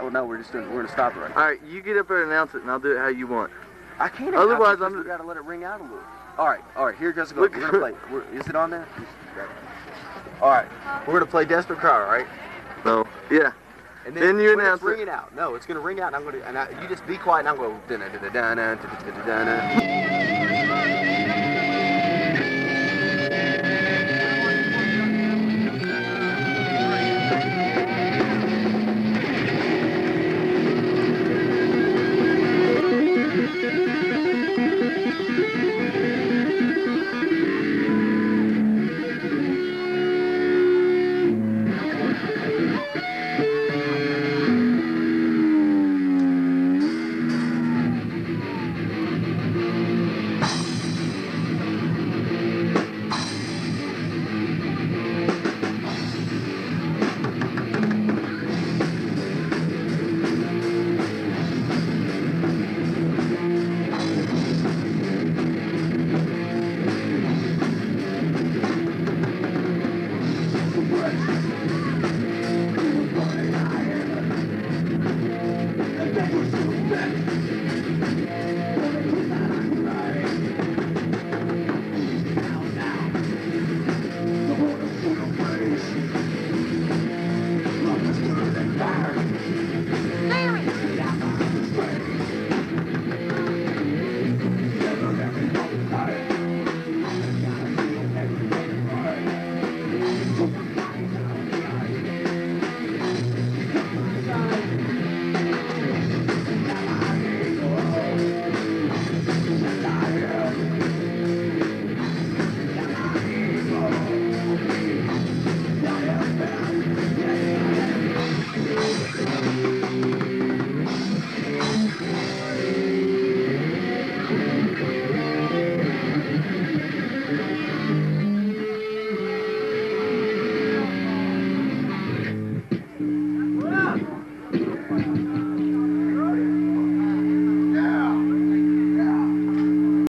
Oh no, we're just doing. We're gonna stop it right. now. All right, you get up there and announce it, and I'll do it how you want. I can't. Otherwise, I'm- We gotta let it ring out a little. All right, all right. Here goes Go. We're gonna play. We're, is it on there? All right. We're gonna play Desperate right? all right? No. Yeah. And Then you announce announce it's it. out. No, it's gonna ring out, and I'm gonna. And I, you just be quiet, and I'm gonna.